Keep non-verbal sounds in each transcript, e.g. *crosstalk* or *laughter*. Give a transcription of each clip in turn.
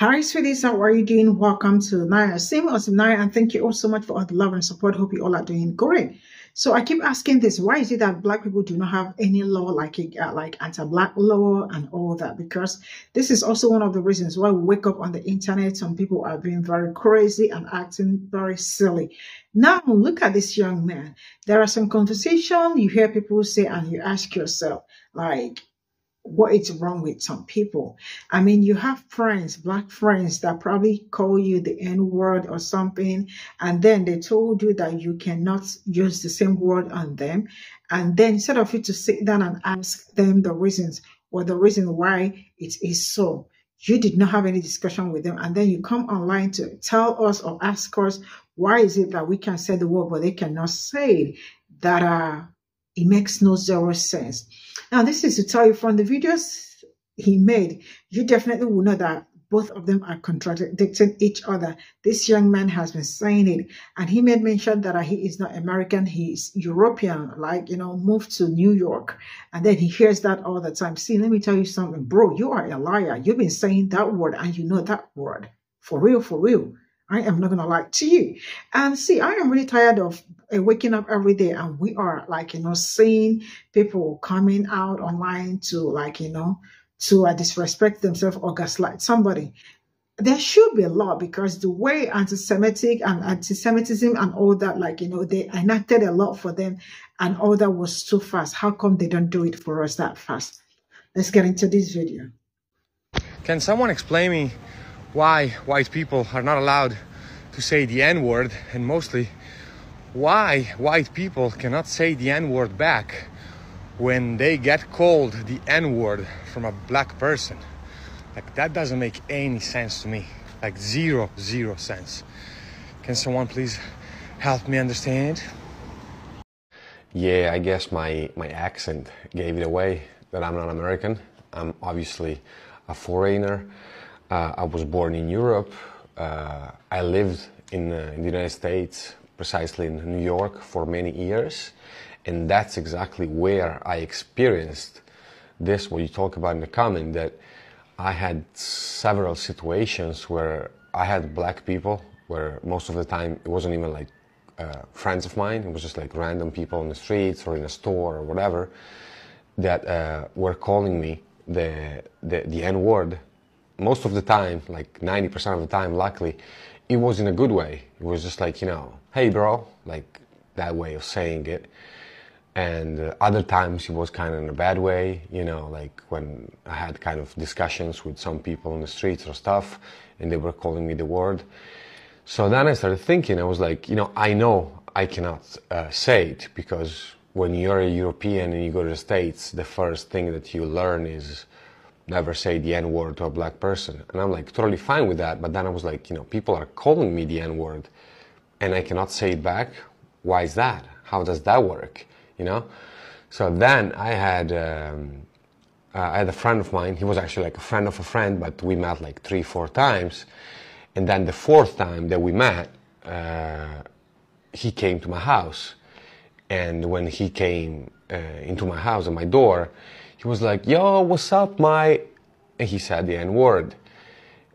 Hi, sweeties. How are you doing? Welcome to Nanya. Same as Nanya, and thank you all so much for all the love and support. Hope you all are doing great. So I keep asking this: Why is it that Black people do not have any law like uh, like anti-Black law and all that? Because this is also one of the reasons why we wake up on the internet. Some people are being very crazy and acting very silly. Now look at this young man. There are some conversation you hear people say, and you ask yourself, like what is wrong with some people. I mean, you have friends, black friends that probably call you the N word or something, and then they told you that you cannot use the same word on them. And then instead of you to sit down and ask them the reasons or the reason why it is so, you did not have any discussion with them. And then you come online to tell us or ask us, why is it that we can say the word, but they cannot say it? That uh, it makes no zero sense. Now, this is to tell you from the videos he made, you definitely will know that both of them are contradicting each other. This young man has been saying it, and he made mention that he is not American, he's European, like, you know, moved to New York. And then he hears that all the time. See, let me tell you something, bro, you are a liar. You've been saying that word, and you know that word. For real, for real. I am not going to lie to you. And see, I am really tired of uh, waking up every day and we are like, you know, seeing people coming out online to like, you know, to uh, disrespect themselves or gaslight somebody. There should be a law because the way anti-Semitic and anti-Semitism and all that, like, you know, they enacted a lot for them and all that was too fast. How come they don't do it for us that fast? Let's get into this video. Can someone explain me why white people are not allowed to say the N word, and mostly why white people cannot say the N word back when they get called the N word from a black person. Like, that doesn't make any sense to me. Like, zero, zero sense. Can someone please help me understand? Yeah, I guess my, my accent gave it away that I'm not American. I'm obviously a foreigner. Uh, I was born in Europe. Uh, I lived in, uh, in, the United States, precisely in New York, for many years. And that's exactly where I experienced this, what you talk about in the comment, that I had several situations where I had black people, where most of the time it wasn't even like uh, friends of mine, it was just like random people on the streets or in a store or whatever, that uh, were calling me the, the, the N word most of the time, like 90% of the time, luckily, it was in a good way. It was just like, you know, hey, bro, like that way of saying it. And uh, other times it was kind of in a bad way, you know, like when I had kind of discussions with some people on the streets or stuff, and they were calling me the word. So then I started thinking, I was like, you know, I know I cannot uh, say it because when you're a European and you go to the States, the first thing that you learn is never say the N word to a black person. And I'm like totally fine with that. But then I was like, you know, people are calling me the N word and I cannot say it back. Why is that? How does that work? You know? So then I had, um, uh, I had a friend of mine. He was actually like a friend of a friend, but we met like three, four times. And then the fourth time that we met, uh, he came to my house. And when he came uh, into my house and my door, he was like, yo, what's up, my? And he said the N word.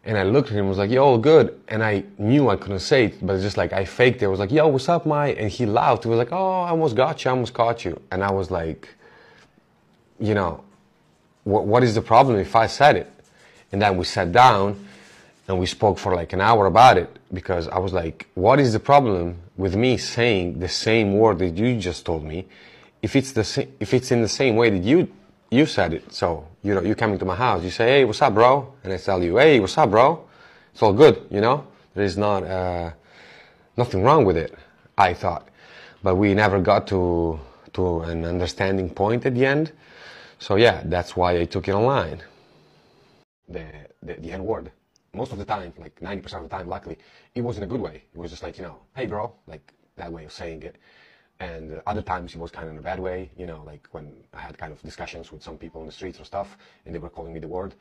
And I looked at him was like, yo, all good. And I knew I couldn't say it, but just like I faked it. I was like, yo, what's up, my? And he laughed. He was like, oh, I almost got you. I almost caught you. And I was like, you know, what, what is the problem if I said it? And then we sat down and we spoke for like an hour about it because I was like, what is the problem with me saying the same word that you just told me if it's the sa- if it's in the same way that you you said it. So, you know, you come into my house, you say, hey, what's up, bro? And I tell you, hey, what's up, bro? It's all good, you know? There is not, uh, nothing wrong with it, I thought. But we never got to, to an understanding point at the end. So yeah, that's why I took it online. The, the, the N word. Most of the time, like 90% of the time, luckily, it was in a good way. It was just like, you know, hey, bro, like that way of saying it and other times it was kind of in a bad way, you know, like when I had kind of discussions with some people in the streets or stuff, and they were calling me the word.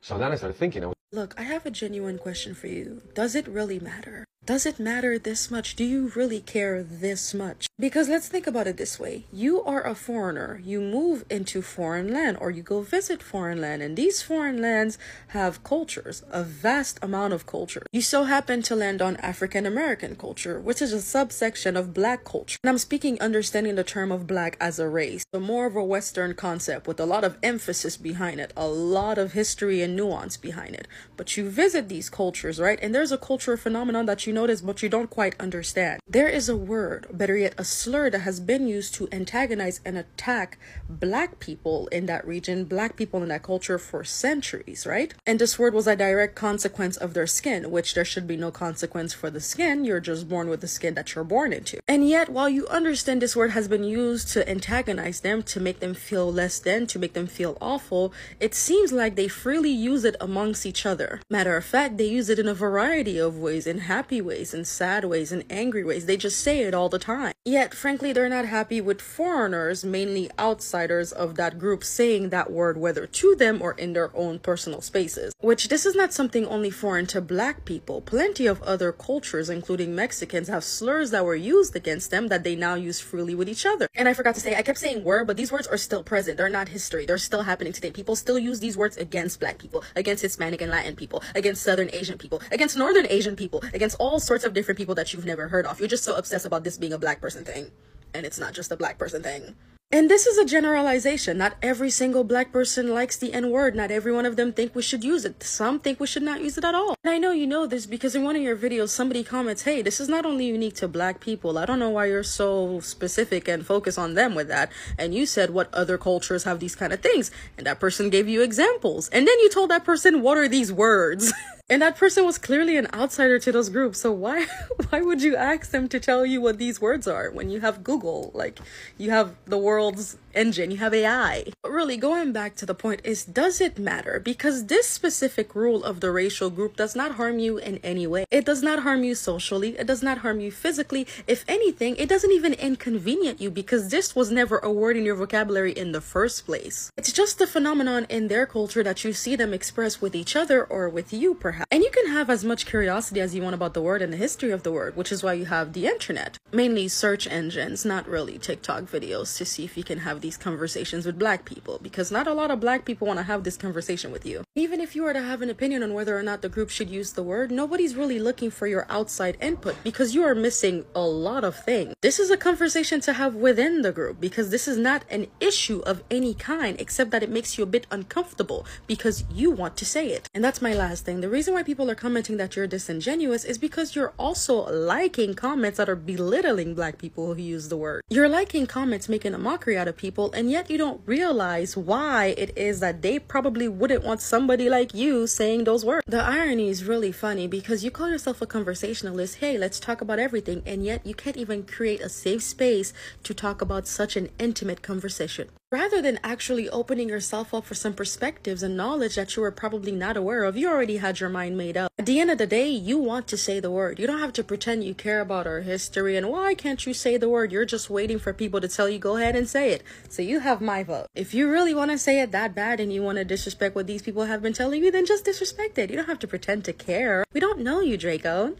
So then I started thinking. I Look, I have a genuine question for you. Does it really matter? Does it matter this much? Do you really care this much? Because let's think about it this way. You are a foreigner. You move into foreign land or you go visit foreign land and these foreign lands have cultures, a vast amount of culture. You so happen to land on African American culture, which is a subsection of black culture. And I'm speaking understanding the term of black as a race, so more of a western concept with a lot of emphasis behind it, a lot of history and nuance behind it. But you visit these cultures, right? And there's a cultural phenomenon that you notice but you don't quite understand. There is a word, better yet, a slur that has been used to antagonize and attack black people in that region, black people in that culture for centuries, right? And this word was a direct consequence of their skin, which there should be no consequence for the skin. You're just born with the skin that you're born into. And yet, while you understand this word has been used to antagonize them, to make them feel less than, to make them feel awful, it seems like they freely use it amongst each other. Matter of fact, they use it in a variety of ways, in happy ways, and sad ways, and angry ways. They just say it all the time. Yet, frankly, they're not happy with foreigners, mainly outsiders of that group, saying that word, whether to them or in their own personal spaces. Which this is not something only foreign to black people. Plenty of other cultures, including Mexicans, have slurs that were used against them that they now use freely with each other. And I forgot to say, I kept saying word, but these words are still present. They're not history. They're still happening today. People still use these words against black people, against Hispanic and Latin people, against Southern Asian people, against Northern Asian people, against all sorts of different people that you've never heard of. You're just so obsessed about this being a black person thing. And it's not just a black person thing. And this is a generalization. Not every single black person likes the N word. Not every one of them think we should use it. Some think we should not use it at all. And I know you know this because in one of your videos, somebody comments, hey, this is not only unique to black people. I don't know why you're so specific and focus on them with that. And you said what other cultures have these kind of things. And that person gave you examples. And then you told that person, what are these words? *laughs* And that person was clearly an outsider to those groups. So why *laughs* why would you ask them to tell you what these words are when you have Google? Like you have the world's engine, you have AI. But really going back to the point is does it matter? Because this specific rule of the racial group does not harm you in any way. It does not harm you socially, it does not harm you physically. If anything, it doesn't even inconvenient you because this was never a word in your vocabulary in the first place. It's just a phenomenon in their culture that you see them express with each other or with you perhaps perhaps. And you can have as much curiosity as you want about the word and the history of the word, which is why you have the internet. Mainly search engines, not really TikTok videos to see if you can have these conversations with black people, because not a lot of black people want to have this conversation with you. Even if you were to have an opinion on whether or not the group should use the word, nobody's really looking for your outside input because you are missing a lot of things. This is a conversation to have within the group because this is not an issue of any kind except that it makes you a bit uncomfortable because you want to say it. And that's my last thing. The reason reason why people are commenting that you're disingenuous is because you're also liking comments that are belittling black people who use the word. You're liking comments making a mockery out of people, and yet you don't realize why it is that they probably wouldn't want somebody like you saying those words. The irony is really funny because you call yourself a conversationalist, hey, let's talk about everything, and yet you can't even create a safe space to talk about such an intimate conversation rather than actually opening yourself up for some perspectives and knowledge that you were probably not aware of, you already had your mind made up. At the end of the day, you want to say the word. You don't have to pretend you care about our history and why can't you say the word? You're just waiting for people to tell you go ahead and say it. So you have my vote. If you really want to say it that bad and you want to disrespect what these people have been telling you, then just disrespect it. You don't have to pretend to care. We don't know you, Draco.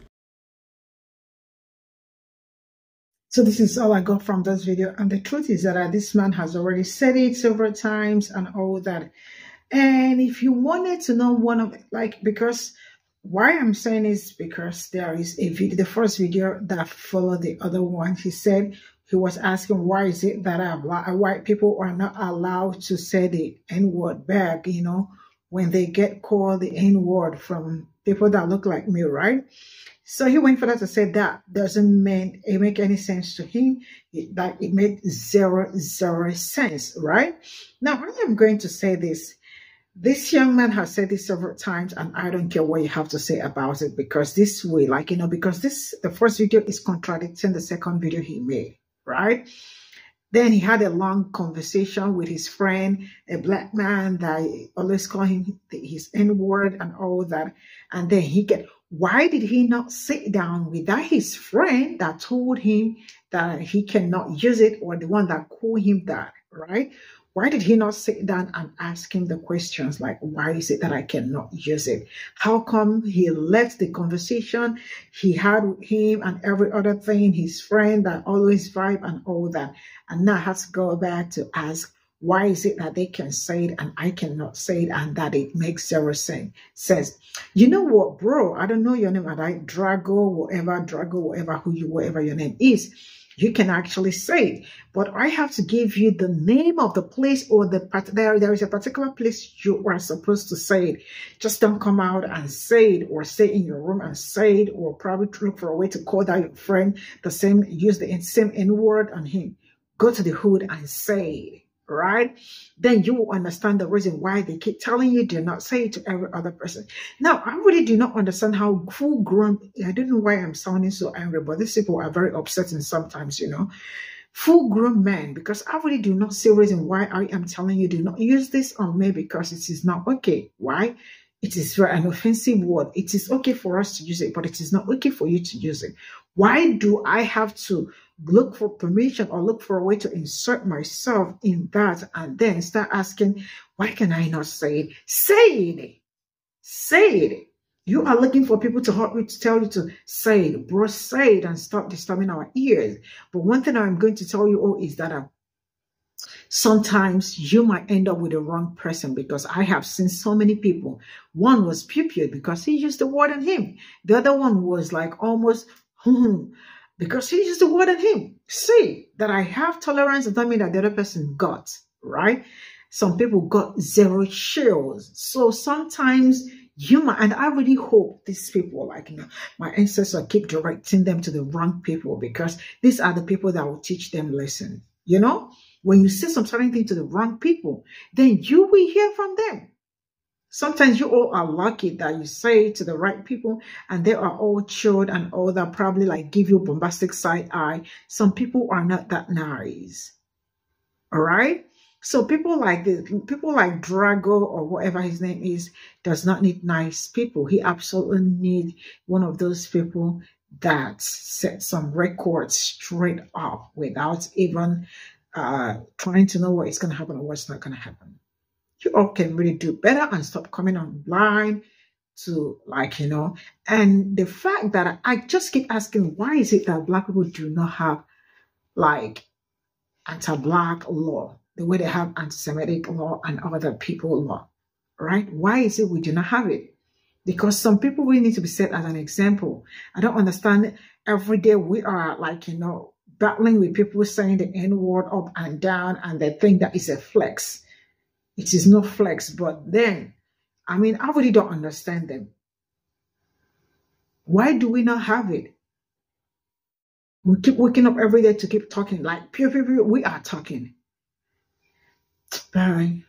So this is all I got from this video. And the truth is that uh, this man has already said it several times and all that. And if you wanted to know one of like, because why I'm saying is because there is a video, the first video that followed the other one, he said he was asking why is it that uh, white people are not allowed to say the N-word back, you know, when they get called the N-word from people that look like me, right? So he went further to say that doesn't mean it make any sense to him. That it made zero zero sense, right? Now I am going to say this. This young man has said this several times, and I don't care what you have to say about it because this way, like you know, because this the first video is contradicting the second video he made, right? Then he had a long conversation with his friend, a black man that always call him his N word and all that. And then he get why did he not sit down with that his friend that told him that he cannot use it or the one that called him that, right? Why did he not sit down and ask him the questions like, why is it that I cannot use it? How come he left the conversation he had with him and every other thing, his friend that always vibe and all that, and now has to go back to ask, why is it that they can say it and I cannot say it and that it makes zero sense? Says, you know what, bro? I don't know your name, and I Drago, whatever, Drago, whatever, who you, whatever your name is you can actually say it. But I have to give you the name of the place or the there, there is a particular place you are supposed to say it. Just don't come out and say it or stay in your room and say it or probably look for a way to call that your friend the same, use the same N word on him. Go to the hood and say it right? Then you will understand the reason why they keep telling you do not say it to every other person. Now, I really do not understand how full grown, I don't know why I'm sounding so angry, but these people are very upsetting sometimes, you know. Full grown men, because I really do not see reason why I am telling you do not use this on me because it is not okay. Why? It is an offensive word. It is okay for us to use it, but it is not okay for you to use it. Why do I have to look for permission or look for a way to insert myself in that and then start asking, why can I not say it? Say it. Say it. You are looking for people to help you to tell you to say it, bro. Say it and stop disturbing our ears. But one thing I'm going to tell you all is that uh, sometimes you might end up with the wrong person because I have seen so many people. One was Pew because he used the word on him. The other one was like almost, *laughs* hmm, because he used the word on him. See that I have tolerance doesn't mean that the other person got, right? Some people got zero chills. So sometimes you might, and I really hope these people, like you know, my ancestors keep directing them to the wrong people because these are the people that will teach them lesson. You know, when you say some certain thing to the wrong people, then you will hear from them. Sometimes you all are lucky that you say to the right people and they are all chilled and all that probably like give you bombastic side eye. Some people are not that nice. All right. So people like this, people like Drago or whatever his name is, does not need nice people. He absolutely need one of those people that set some records straight up without even uh, trying to know what is going to happen or what's not going to happen you all can really do better and stop coming online to like, you know, and the fact that I just keep asking, why is it that black people do not have like anti-black law, the way they have anti-Semitic law and other people law, right? Why is it we do not have it? Because some people really need to be set as an example. I don't understand every day we are like, you know, battling with people saying the N word up and down and they think that it's a flex it is not flex. But then, I mean, I really don't understand them. Why do we not have it? We keep waking up every day to keep talking. Like, pure, pure, pure, we are talking. Bye.